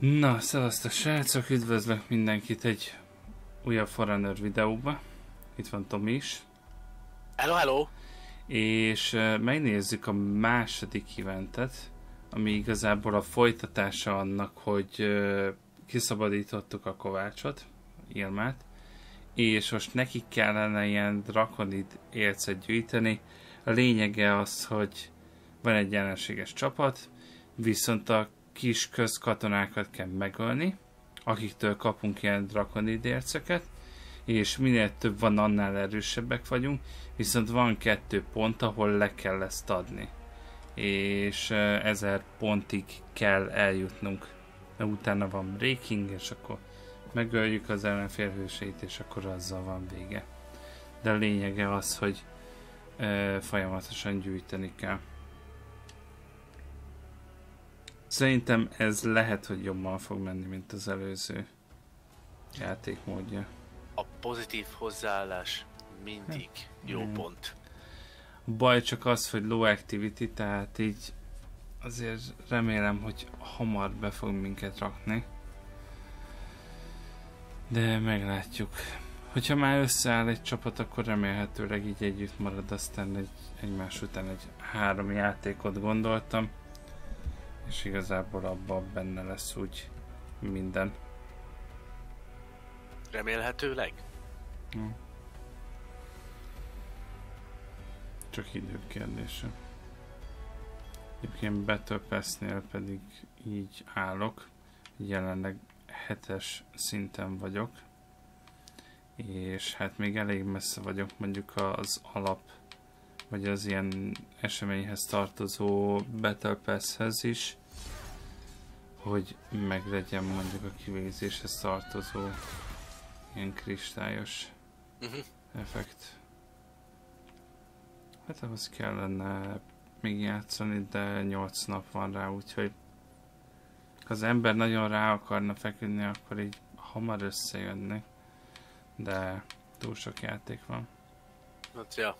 Na, szevasztok srácok, üdvözlök mindenkit egy újabb Forerunner videóba. Itt van Tomi is. Hello, hello! És uh, megnézzük a második eventet, ami igazából a folytatása annak, hogy uh, kiszabadítottuk a Kovácsot, Ilmát, és most nekik kellene ilyen drakonid ércet gyűjteni. A lényege az, hogy van egy ellenséges csapat, viszont a kis közkatonákat kell megölni, akiktől kapunk ilyen drakonidérceket, és minél több van, annál erősebbek vagyunk, viszont van kettő pont, ahol le kell ezt adni. És ezer pontig kell eljutnunk. Mert utána van breaking, és akkor megöljük az ellenfél hőseit, és akkor azzal van vége. De a lényege az, hogy e, folyamatosan gyűjteni kell. Szerintem ez lehet, hogy jobban fog menni, mint az előző játékmódja. A pozitív hozzáállás mindig jó Mm. pont. A baj csak az, hogy low activity, tehát így azért remélem, hogy hamar be fog minket rakni. De meglátjuk. Hogyha már összeáll egy csapat, akkor remélhetőleg így együtt marad, aztán egy, egymás után egy három játékot gondoltam. És igazából abban benne lesz úgy minden. Remélhetőleg. Hm. Csak idő kérdése. Egyébként Battle Pass-nél pedig így állok. Jelenleg hetes szinten vagyok. És hát még elég messze vagyok mondjuk az alap vagy az ilyen eseményhez tartozó Battle Pass-hez is, hogy meglegyen mondjuk a kivégzéshez tartozó ilyen kristályos Uh-huh. effekt. Hát ahhoz kellene még játszani, de 8 nap van rá, úgyhogy ha az ember nagyon rá akarna feküdni, akkor így hamar összejönni. De túl sok játék van. Hát, ja.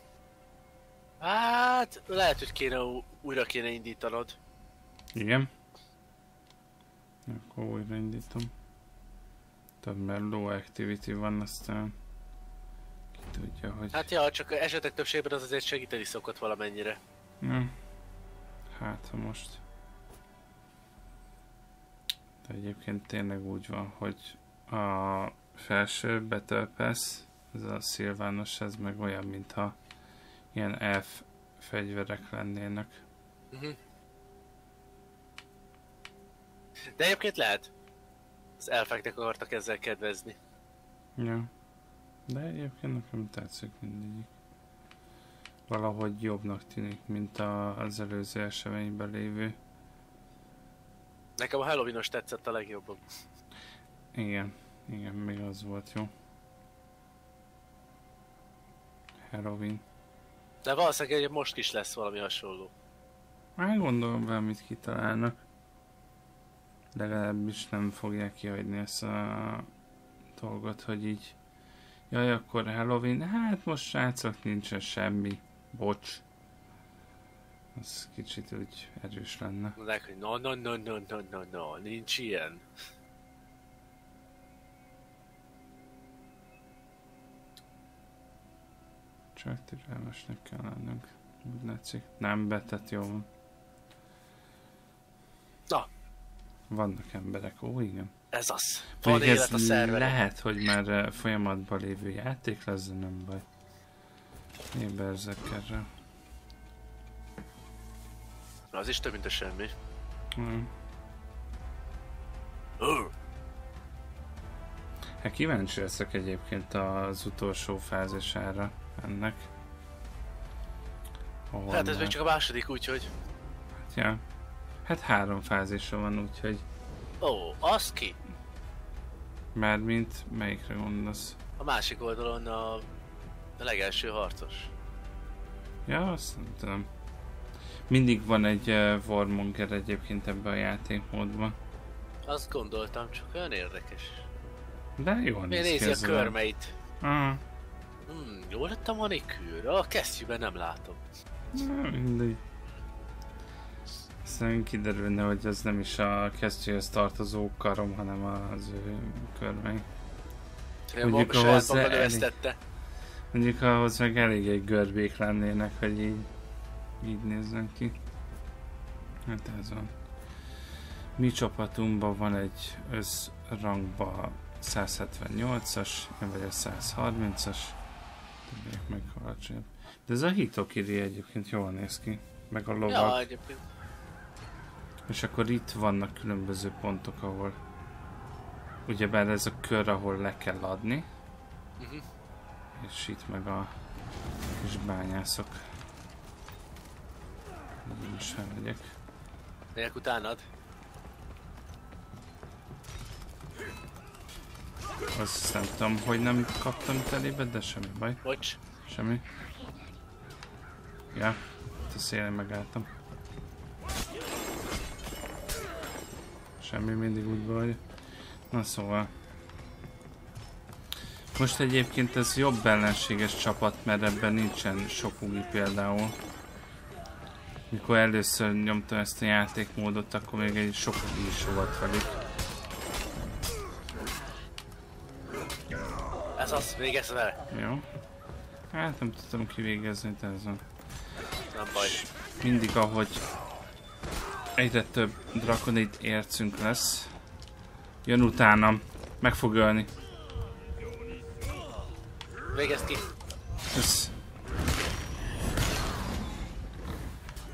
Hát, lehet, hogy kéne újra kéne indítanod. Igen? Akkor újraindítom. Tehát mert low activity van, aztán ki tudja, hogy... Hát ja, csak esetek többségben az azért segíteni szokott valamennyire. Ja. Hát, ha most... De egyébként tényleg úgy van, hogy a felső Battle Pass, ez a szilvános, ez meg olyan, mintha ilyen elf fegyverek lennének. Uh-huh. De egyébként lehet. Az elfeknek akartak ezzel kedvezni. Ja. De egyébként nekem tetszik mindegyik. Valahogy jobbnak tűnik, mint a, az előző eseményben lévő. Nekem a Halloweenos tetszett a legjobban. Igen, igen, még az volt jó. Halloween. De valószínűleg hogy most is lesz valami hasonló. Hát gondolom valamit kitalálnak. Legalábbis nem fogják kihagyni ezt a dolgot, hogy így Jaj, akkor Halloween, hát most srácok nincsen semmi, bocs. Az kicsit úgy erős lenne. Mondják, hogy no, no, no, no, no, no, no, nincs ilyen. Csak türelmesnek kell lennünk. Úgy látszik. Nem betett jó van. Na. Vannak emberek, ó igen. Ez az. Van Mondjuk élet a szerveren. lehet, hogy már eh, folyamatban lévő játék lesz, de nem baj. Én berzekkerrel. Az is több, mint a semmi. Hmm. Ugh. Hát kíváncsi leszek egyébként az utolsó fázisára ennek. Ahol Hát ez már- még csak a második, úgyhogy... Hát, ja. hát három fázisa van, úgyhogy Ó, az ki? már mint melyikre gondolsz? A másik oldalon a, a legelső harcos. Ja, azt nem tudom. Mindig van egy uh, Warmonger egyébként ebben a játékmódban. Azt gondoltam, csak olyan érdekes. De Miért néz ki nézi a- körmeit? Ah, Hmm, jó lett a manikűr? A kesztyűben nem látom. na, mindegy. Aztán kiderülne, hogy ez nem is a kesztyűhez tartozó karom, hanem az ő körmei. Mondjuk ahhoz elég, mondjuk ahhoz meg elég egy görbék lennének, hogy így, így nézzen ki. Hát ez van. Mi csapatunkban van egy összrangba 178-as, én vagy a 130-as, többiek meg alacsonyabb. De ez a Hitokiri egyébként jól néz ki, meg a lovak. Ja, egyébként. És akkor itt vannak különböző pontok, ahol ugyebár ez a kör, ahol le kell adni. Uh-huh. És itt meg a kis bányászok. Így is felmegyek. Megyek utánad? Azt nem tudom, hogy nem kaptam telébe, de semmi baj. Bocs. Semmi. Ja, itt a szélen megálltam. Semmi mindig úgy vagy. Na szóval. Most egyébként ez jobb ellenséges csapat, mert ebben nincsen sok ugi például. Mikor először nyomtam ezt a játékmódot, akkor még egy sok ugi is volt velük. Ez az, végezz vele. Jó. Hát nem tudtam kivégezni, de ez a... Nem baj. Mindig ahogy egyre több drakonit ércünk lesz, jön utánam, meg fog ölni. Végezd ki. Ez...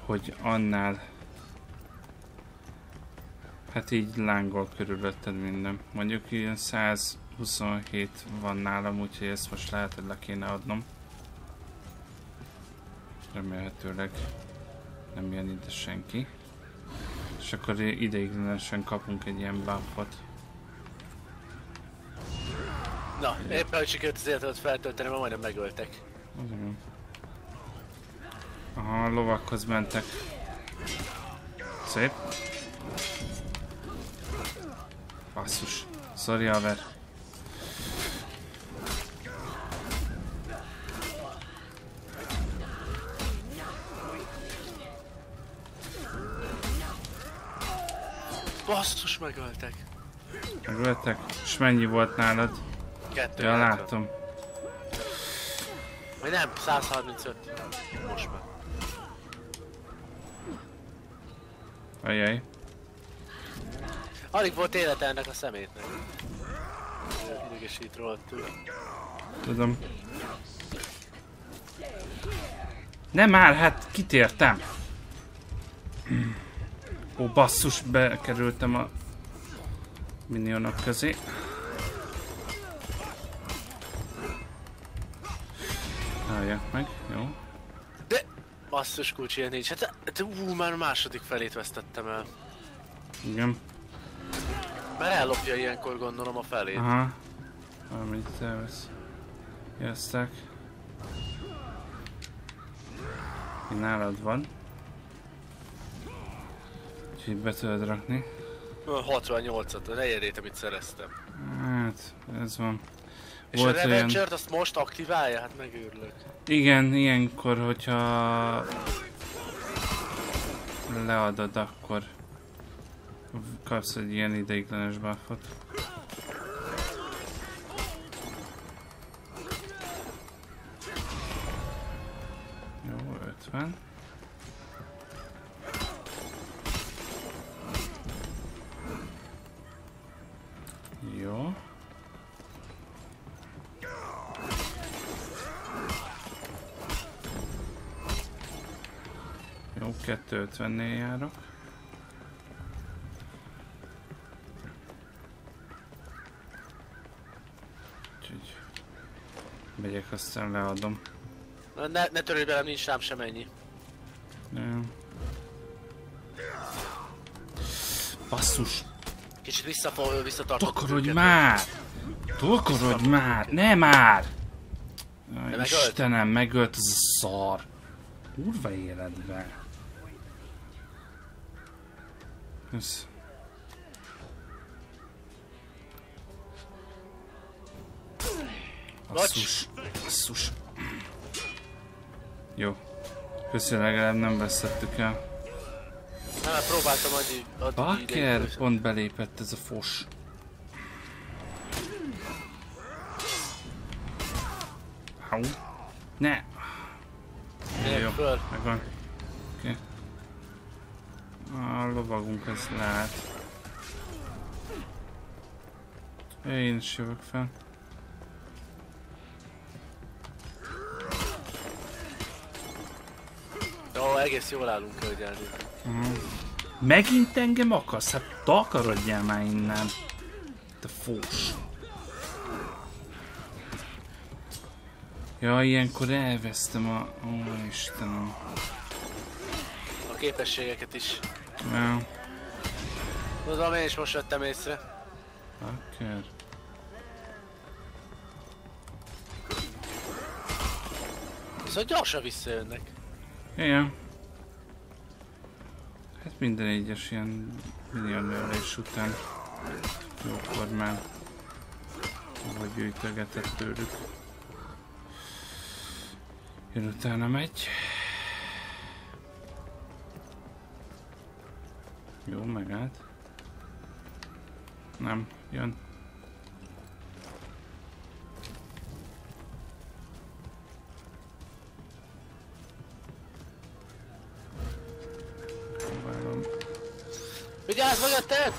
Hogy annál... Hát így lángol körülötted minden. Mondjuk ilyen 127 van nálam, úgyhogy ezt most lehet, hogy le kéne adnom. Remélhetőleg nem jön ide senki. És akkor ideiglenesen kapunk egy ilyen buffot. Na, éppen hogy sikerült az életemet feltölteni, ma majdnem megöltek. Azért. Aha, a lovakhoz mentek. Szép. Basszus. Sorry, haver. Megöltek. Megöltek? És mennyi volt nálad? Kettő. Ja, látom. Vagy nem, 135. Most már. Ajaj. Alig volt élete ennek a szemétnek. Idegesít rohadtul. Tudom. Nem már, hát kitértem. Ó, basszus, bekerültem a minionok közé. Álljak meg, jó. De basszus kulcs ilyen nincs. Hát de, ú, már második felét vesztettem el. Igen. Mert ellopja ilyenkor gondolom a felét. Aha. Valamit elvesz. Mi nálad van. Úgyhogy be tudod rakni. A 68-at, a negyedét, amit szereztem. Hát, ez van. És Volt a olyan- Revenger-t azt most aktiválja? Hát megőrülök. Igen, ilyenkor, hogyha leadod, akkor kapsz egy ilyen ideiglenes buffot. Jó, 50. Jó. Jó, 250-nél járok. Úgyhogy megyek, aztán leadom. Ne, ne törődj velem, nincs rám sem ennyi. Jó. Basszus, Kicsit visszafog, visszatartott. takarodj már! Takarodj már! Ne már! Jaj, megölt? Istenem, megölt az a szar. Kurva életben. Ez... Basszus. Basszus. Jó. Köszi, legalább nem veszettük el. Nem, mert próbáltam addig... addig Bakker, pont belépett ez a fos. Hau. Ne! Megyek Jó, föl. megvan. Oké. A lovagunk ezt lát. Én is jövök fel. Ó, egész jól állunk hölgyelni. Megint engem akarsz? Hát takarodjál már innen. Te fós. Ja, ilyenkor elvesztem a... Ó, Istenem. A képességeket is. Ja, Tudom, én is most vettem észre. bakker. Szóval gyorsan visszajönnek. Igen. Hát minden egyes ilyen milliónőlés után jókor már vagy gyűjtögetett tőlük. Jön utána megy. Jó, megállt. Nem, jön. Vigyázz mögötted!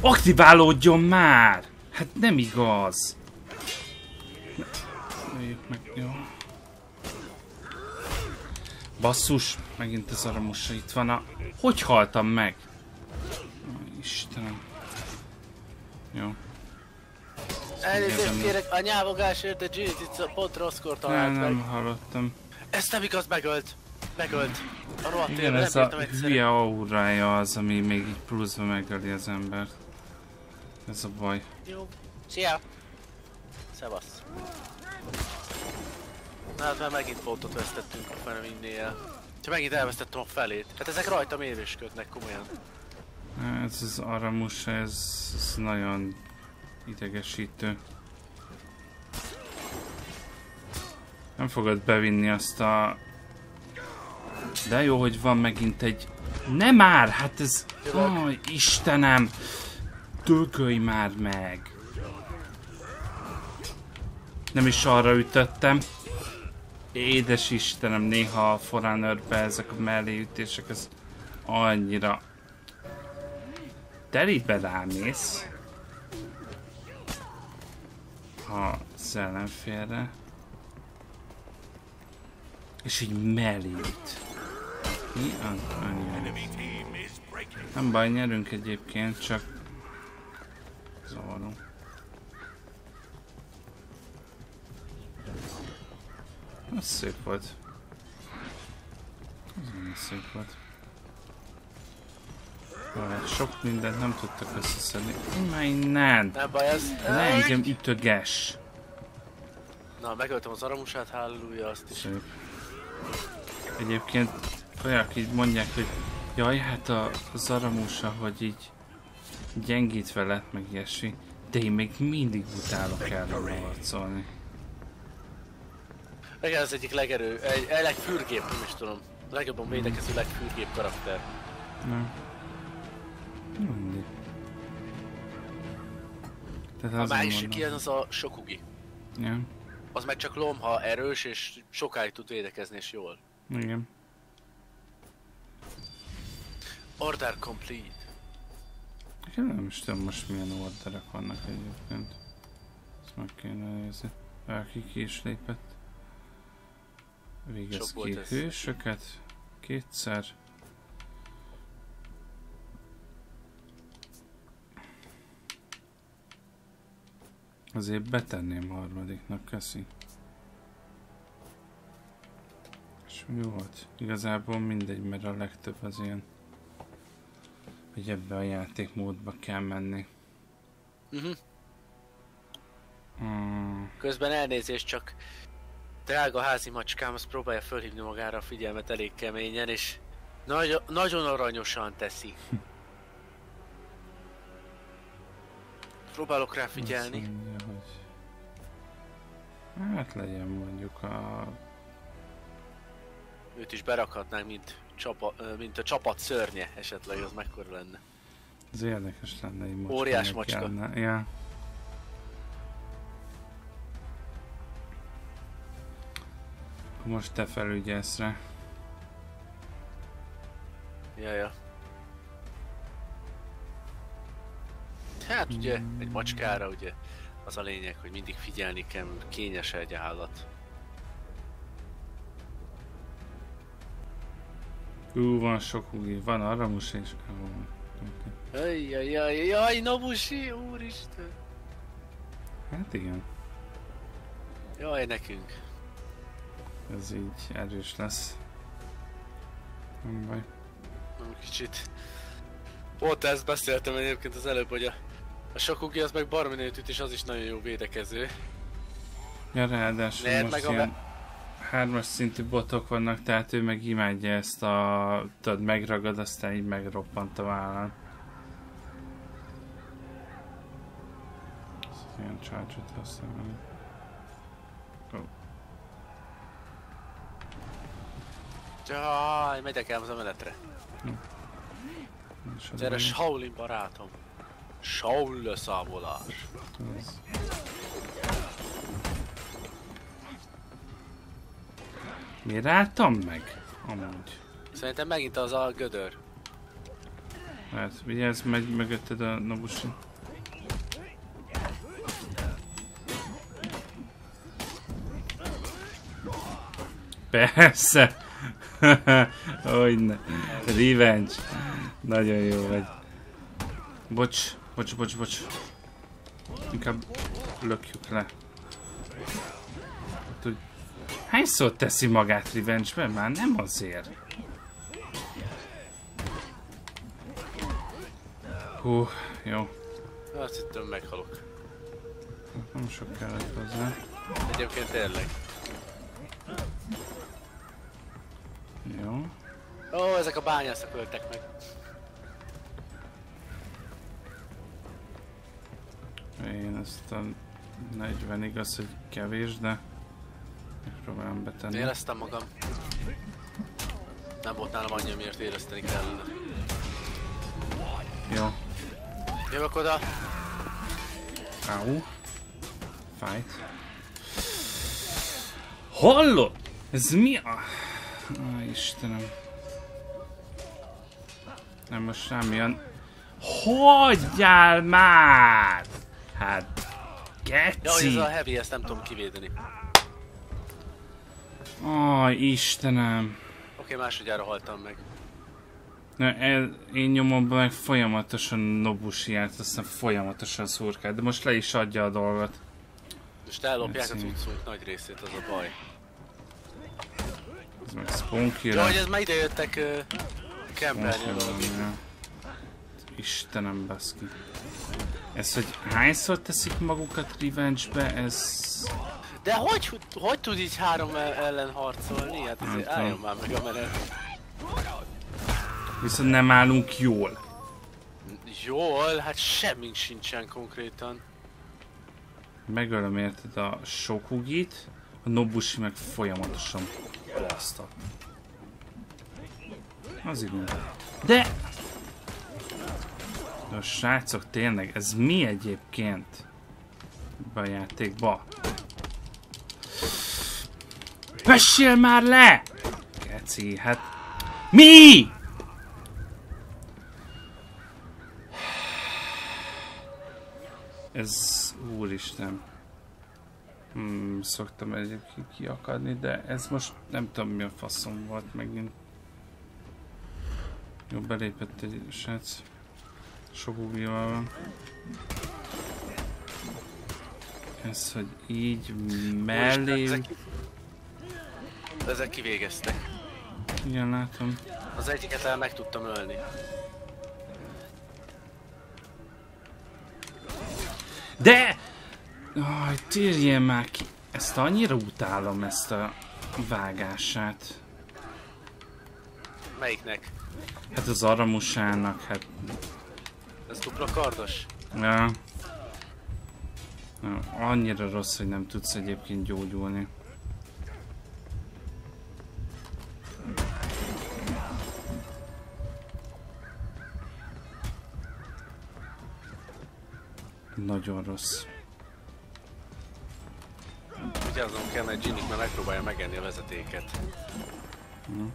Aktiválódjon már! Hát nem igaz. Öljük meg, jó. Basszus, megint az aramusa itt van a... Hogy haltam meg? Ó, Istenem. Jó. Elnézést kérek a nyávogásért, de Jit itt pont rosszkor Nem, talált nem meg. hallottam. Ez nem igaz, megölt. Megölt. A rohadt Igen, ez a hülye aurája az, ami még így pluszba megöli az embert. Ez a baj. Jó. Szia! Szevasz. Na hát már megint pontot vesztettünk a fene vinnél. Csak megint elvesztettem a felét. Hát ezek rajtam évésködnek komolyan. Ez az aramus, ez, ez nagyon idegesítő. Nem fogod bevinni azt a... De jó, hogy van megint egy... Nem már! Hát ez... Ó, Istenem! Dögölj már meg! Nem is arra ütöttem. Édes Istenem, néha a Foreignerbe ezek a melléütések, ez annyira telibe rámész, ha ellenfélre, és így mellét. Mi az anyja? Nem baj, nyerünk egyébként, csak zavarunk. Az szép volt. Az nagyon szép volt. Várj, sok mindent nem tudtak összeszedni. Már innen! Nem baj ez. Ne engem ütöges! Na, megöltem az aramusát, halleluja, azt is. Szép. Egyébként olyak így mondják, hogy jaj, hát a Zaramusa, hogy így gyengítve lett, meg ilyesmi. De én még mindig utálok erről harcolni. Igen, az egyik legerő, egy, egy legfürgébb, nem is tudom. Legjobban védekező legfürgébb karakter. Nem. Mindig. Tehát A másik ilyen az a Shokugi. Ja, Az meg csak lomha erős és sokáig tud védekezni és jól. igen. Order complete. Nekem nem is tudom most milyen orderek vannak egyébként. Ezt meg kéne nézni. Aki ki is lépett. Végez Sok ki hősöket. Kétszer. Azért betenném harmadiknak, köszi. És mi volt? Igazából mindegy, mert a legtöbb az ilyen hogy ebbe a játékmódba kell menni. Uh-huh. Hmm, Közben elnézést csak drága házi macskám, azt próbálja fölhívni magára a figyelmet elég keményen, és nagy, nagyon aranyosan teszi. Próbálok rá azt figyelni. mondja, hogy... Hát legyen mondjuk a... Őt is berakhatnánk, mint csapa, mint a csapat szörnye esetleg, az mekkora lenne. Ez érdekes lenne egy macska. Óriás macska. Jelne. Ja. Most te felügyelsz rá. Ja, ja. Hát ugye, egy macskára ugye, az a lényeg, hogy mindig figyelni kell, kényes egy állat. Ú, van sok ugi, van aramus és... Ó, oké. Ajjajajajaj, Nobushi, úristen! Hát igen, Jaj, nekünk. ez így erős lesz. Nem baj. Nem kicsit. Pont ezt beszéltem egyébként az előbb, hogy a, a Shokugi az meg barminőt üt, és az is nagyon jó védekező. Ja, ráadásul Lehet most meg a ilyen hármas szintű botok vannak, tehát ő meg imádja ezt a... Tudod, megragad, aztán így megroppant a vállán. Ez Ilyen charge-ot használni. Jaj, megyek el az emeletre. Az Gyere, Shaolin barátom. Shaolin leszámolás. az- Miért álltam meg? Amúgy. Szerintem megint az a gödör. Hát, vigyázz, megy mögötted a Nobushi. Persze! Hogyne. Revenge. Nagyon jó vagy. Bocs, bocs, bocs, bocs. Inkább lökjük le. Tud... Hányszor teszi magát revenge-be? Már nem azért. Hú, jó. Azt hittem meghalok. Nem sok kellett hozzá. Egyébként tényleg. Jó. Ó, ezek a bányászok öltek meg. Én ezt a 40 igaz, hogy kevés, de megpróbálom betenni. Éreztem magam. Nem volt nálam annyi, miért érezteni kellene. Jó. Jövök oda. Au. Fight. Hallod? Ez mi a... Á, Istenem. Nem most semmilyen... Hagyjál már! Hát... Ja, hogy ez Geci! a heavy, ezt nem tudom kivédeni. Aj, Istenem. Oké, másodjára haltam meg. Na, el, én nyomomban meg folyamatosan Nobushi járt, aztán folyamatosan szurkált, de most le is adja a dolgot. Most ellopják a Köszi. cuccunk nagy részét, az a baj. Ez meg spunky Ja, hogy ez már idejöttek uh, kempelni valami. Istenem, baszki. Ez, hogy hányszor teszik magukat revenge-be, ez... De hogy, hogy, tud így három el- ellen harcolni? Hát Nem azért tudom. álljon már meg a menet. Viszont nem állunk jól. Jól, hát semmink sincsen konkrétan. Megölöm érted a Shokugit, a Nobushi meg folyamatosan baszta. Az igen. De... De a srácok tényleg, ez mi egyébként? Be a játékba. Vessél már le! Geci, hát... Mi? Ez... Úristen. Hmm, szoktam egyébként kiakadni, de ez most nem tudom mi a faszom volt megint. Jó, belépett egy srác. Sok ugival van. Ez, hogy így mellé... Ezek, ezek kivégeztek. Igen, látom. Az egyiket el meg tudtam ölni. De! Aj, térjen már ki! Ezt annyira utálom, ezt a vágását. Melyiknek? Hát az aramusának, hát... Ez dupla kardos? Ja. Na, annyira rossz, hogy nem tudsz egyébként gyógyulni. Nagyon rossz. Vigyáznom kell, mert Ginny már megpróbálja megenni a vezetéket. Hm.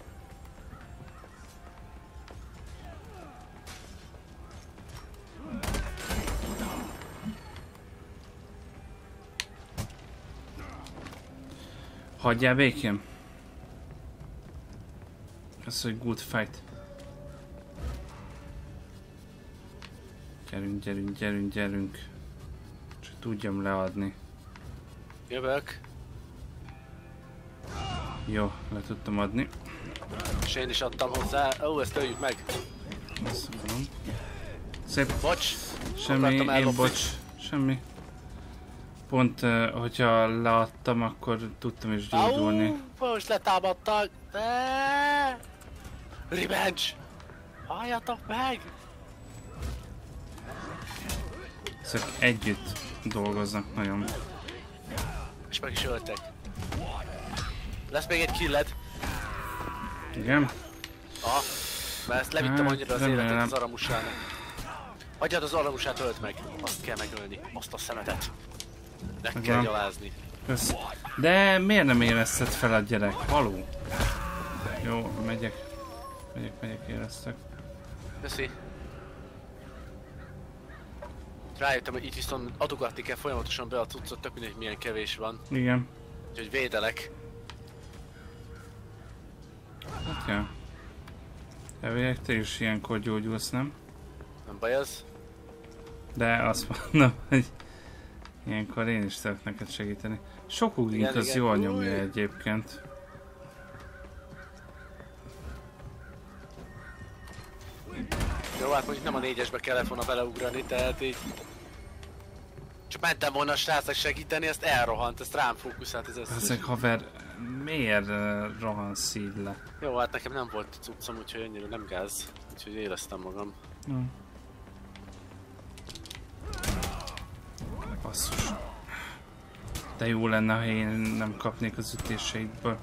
Hagyjál békén. Ez, hogy good fight. Gyerünk, gyerünk, gyerünk, gyerünk. Tudjam leadni. Jövök, Jó, le tudtam adni. és én is adtam hozzá. Ó, ezt öljük meg. Akarom. Szép. Bocs, Semmi, én bocs. Semmi. Pont, uh, hogyha leadtam, akkor tudtam is gyógyulni. Most letámadtak. Ne! Revenge! Halljatok meg! Ezek együtt dolgoznak nagyon. És meg is öltek. Lesz még egy killed. Igen? Ah, mert ezt levittem Hát, annyira az remélem. életet az aramusának. Hagyjad az aramusát ölt meg. Azt kell megölni. Azt a szemetet. Meg kell Igen. gyalázni. Kösz. De miért nem érezted fel a gyerek? Haló? Jó, megyek. Megyek, megyek, éreztek. Köszi. Rájöttem, hogy itt viszont adogatni kell folyamatosan be a cuccot, tök mindegy milyen kevés van. Igen. Úgyhogy védelek. Hát ja. Elvileg te is ilyenkor gyógyulsz, nem? Nem baj az. De azt mondom, hogy ilyenkor én is szeretnék neked segíteni. Sok Igen, az igen. jól nyomja Új. egyébként. Jó, hát mondjuk nem a négyesbe kellett volna beleugrani, tehát így... Csak mentem volna a srácnak segíteni, ezt elrohant, ezt rám fókuszált ez összes. Ezek haver, miért uh, rohansz így le? Jó, hát nekem nem volt cuccom, úgyhogy ennyire nem gáz. Úgyhogy éreztem magam. Hm. Basszus. De jó lenne, ha én nem kapnék az ütéseidből.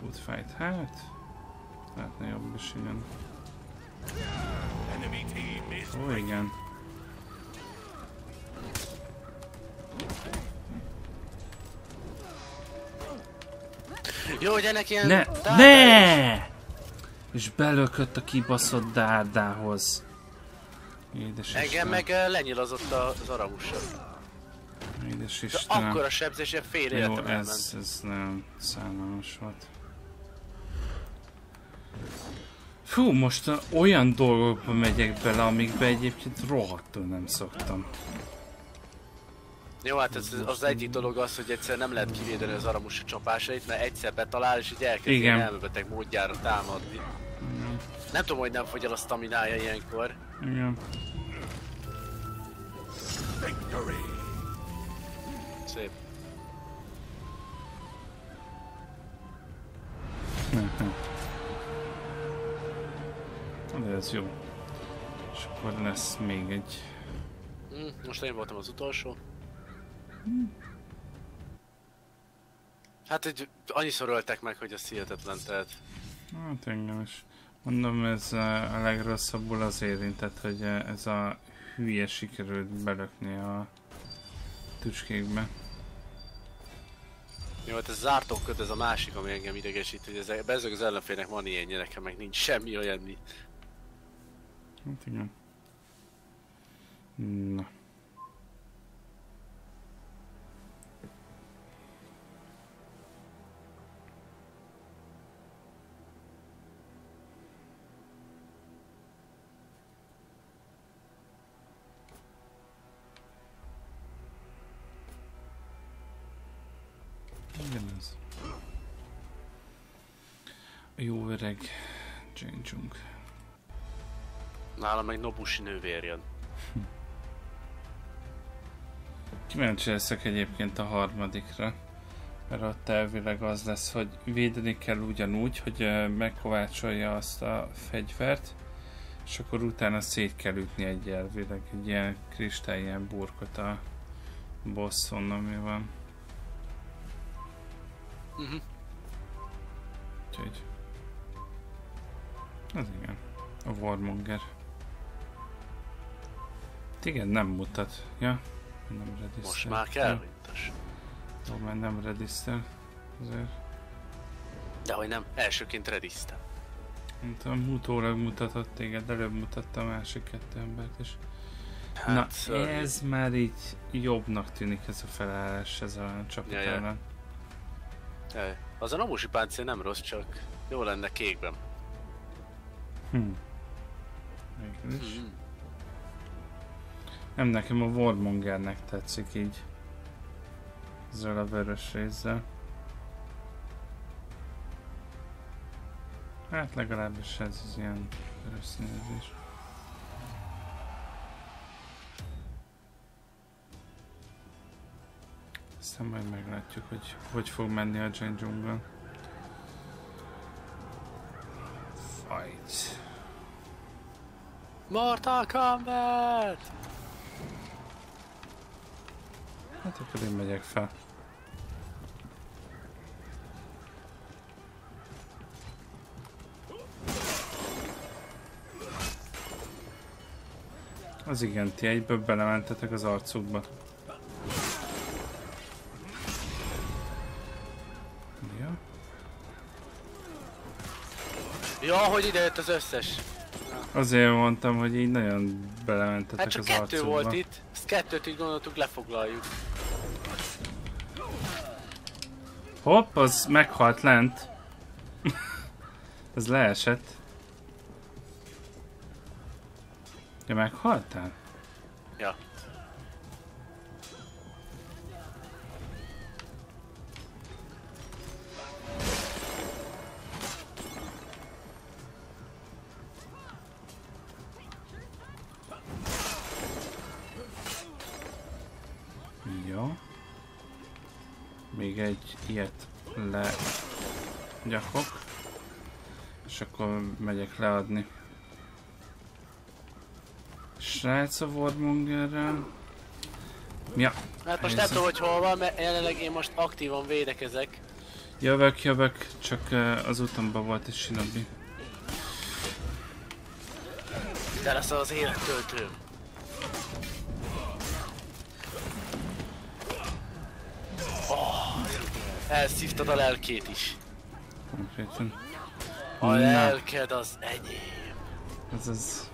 Good fight, hát... Lehetne jobb is, igen. Ó, igen. Jó, hogy ennek ilyen... Ne! Ne! És belökött a kibaszott dárdához. Édes Engem meg uh, lenyilazott az aramusa. Édes De Istenem. akkor a sebzés, ilyen fél Jó, ez, elment. ez nem szánalmas volt. Fú, most olyan dolgokba megyek bele, amikbe egyébként rohadtul nem szoktam. Jó, hát ez az egyik dolog az, hogy egyszer nem lehet kivédeni az aramusa csapásait, mert egyszer betalál, és így elkezd Igen. ilyen elmebeteg módjára támadni. Nem tudom, hogy nem fogy el a staminája ilyenkor. Igen. Szép. De ez jó. És akkor lesz még egy... Hm, most én voltam az utolsó. Hát egy, annyiszor öltek meg, hogy ez hihetetlen, tehát... Hát engem is. Mondom, ez uh, a legrosszabbul az érintett, hogy uh, ez a hülye sikerült belökni a tücskékbe. Jó, hát ez zártóköd, ez a másik, ami engem idegesít, hogy ezek, ezek az ellenfélnek van ilyenje, nekem meg nincs semmi olyan. Hát igen. Na. Ez. Jó öreg Jane Jung. Nálam meg Nobushi nővér jön. Kíváncsi leszek egyébként a harmadikra, mert ott elvileg az lesz, hogy védeni kell ugyanúgy, hogy megkovácsolja azt a fegyvert, és akkor utána szét kell ütni egy elvileg, egy ilyen kristály, ilyen burkot a bosson, ami van. Mhm. Úgyhogy... Az igen. A Warmonger. Itt igen, nem mutat. Ja? Nem regiszter. Most már kell, Ja. mintas. Jó, mert nem regiszter. Azért. De hogy nem, elsőként rediztem. Nem tudom, utólag mutatott téged, előbb mutatta a másik kettő embert is. Hát, Na, szörnyű. ez már így jobbnak tűnik ez a felállás, ez a csapat Ja, ja. ellen. Jaj, Az a namusi páncél nem rossz, csak jó lenne kékben. Hm. Végül is. Nem, nekem a Warmongernek tetszik így. Ezzel a vörös részzel. Hát legalábbis ez az ilyen vörös színezés. Aztán majd meglátjuk, hogy hogy fog menni a Jane Jungle. Fight. Mortal Kombat! Hát akkor én megyek fel. Az igen, ti egyből belementetek az arcukba. Ja, Ja, hogy ide jött az összes. azért mondtam, hogy így nagyon belementetek Hát csak az kettő arcukba. volt itt. Ezt kettőt így gondoltuk lefoglaljuk. Hopp, az meghalt lent. Ez leesett. Ja, meghaltál? Ja. Ilyet le gyakok. És akkor megyek leadni. Srác a Warmongerrel. Ja, Hát most nem tudom, hogy hol van, mert jelenleg én most aktívan védekezek. jövök, jövök, csak az utamban volt egy shinobi. De lesz az élettöltőm. Elszívtad a lelkét is. Konkrétan. A Na, lelked az enyém. ez az...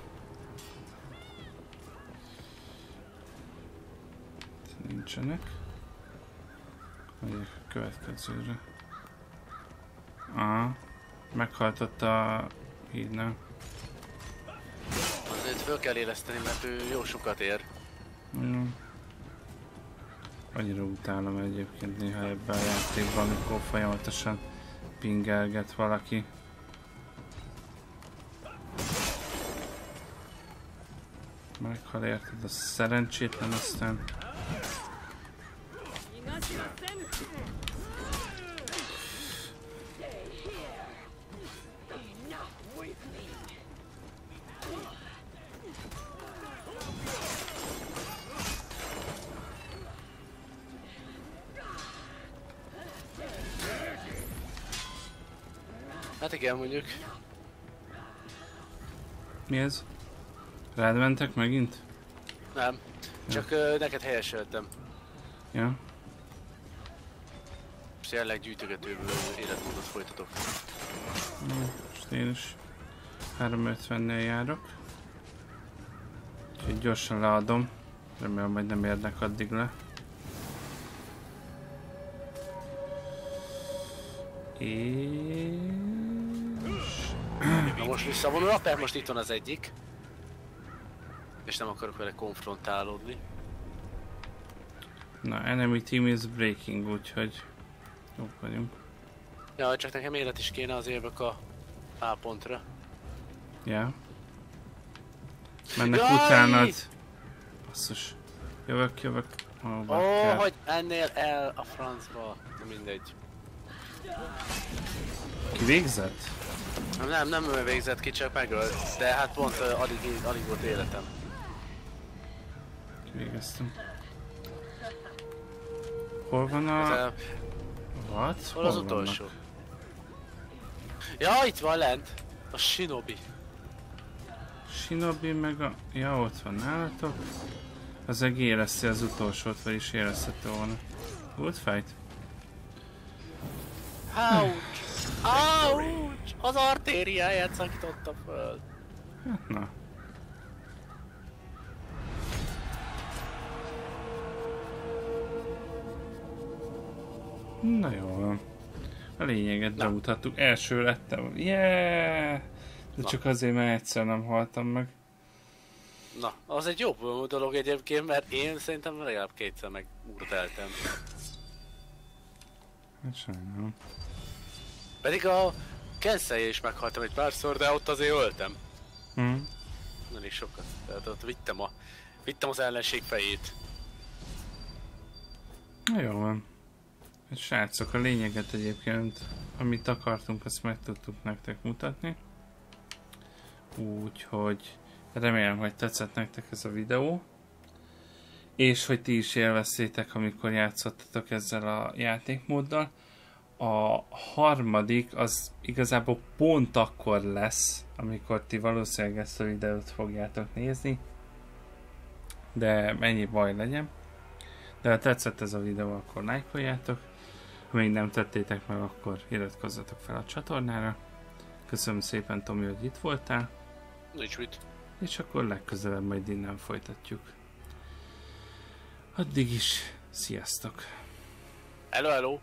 Nincsenek. Megyek a következőre. Aha. Meghaltott a hídnál. Azért föl kell éleszteni, mert ő jó sokat ér. Jó. Annyira utálom egyébként néha ebben a játékban, amikor folyamatosan pingelget valaki. Meghal érted a szerencsétlen aztán. Mondjuk. Mi ez? Rád mentek megint? Nem. Csak ö, neked helyeseltem. Ja. Most jelenleg gyűjtögetőből életmódot folytatok. Most én is 350-nél járok. Úgyhogy gyorsan leadom. Remélem, hogy nem érnek addig le. És... Na most visszavonulok, mert most itt van az egyik. És nem akarok vele konfrontálódni. Na, enemy team is breaking, úgyhogy jók vagyunk. Ja, csak nekem élet is kéne az évek a A pontra. Ja. Mennek Jaj! utánad. Basszus. Jövök, jövök. Ó, kell. hogy ennél el a francba. Mindegy. Ki végzett? Nem, nem, nem ő végzett ki, csak megöl. De hát pont uh, alig, alig volt életem. Végeztem. Hol van a... Ez, What? hol az vannak? utolsó? Ja, itt van lent. A Shinobi. Shinobi meg a... Ja, ott van nálatok. Az meg érezte az utolsót, vagyis érezhető volna. Good fight. Ouch! Ouch! Az artériáját szakította föl. Hát na. Na jó van. A lényeget Na. bemutattuk. Első lettem. Yeah! De Na. csak azért, mert egyszer nem haltam meg. Na, az egy jobb dolog egyébként, mert én szerintem legalább kétszer meg urdeltem. Hát sajnálom. Pedig a Kensei is meghaltam egy párszor, de ott azért öltem. Hm? Nem is sokat. Tehát ott vittem, a, vittem az ellenség fejét. Na jó van. Hát srácok, a lényeget egyébként, amit akartunk, azt meg tudtuk nektek mutatni. Úgyhogy remélem, hogy tetszett nektek ez a videó. És hogy ti is élveztétek, amikor játszottatok ezzel a játékmóddal. A harmadik az igazából pont akkor lesz, amikor ti valószínűleg ezt a videót fogjátok nézni. De mennyi baj legyen. De ha tetszett ez a videó, akkor lájkoljátok. Ha még nem tettétek meg, akkor iratkozzatok fel a csatornára. Köszönöm szépen, Tomi, hogy itt voltál, Nincs mit. és akkor legközelebb majd innen folytatjuk. Addig is, sziasztok! Hello, hello!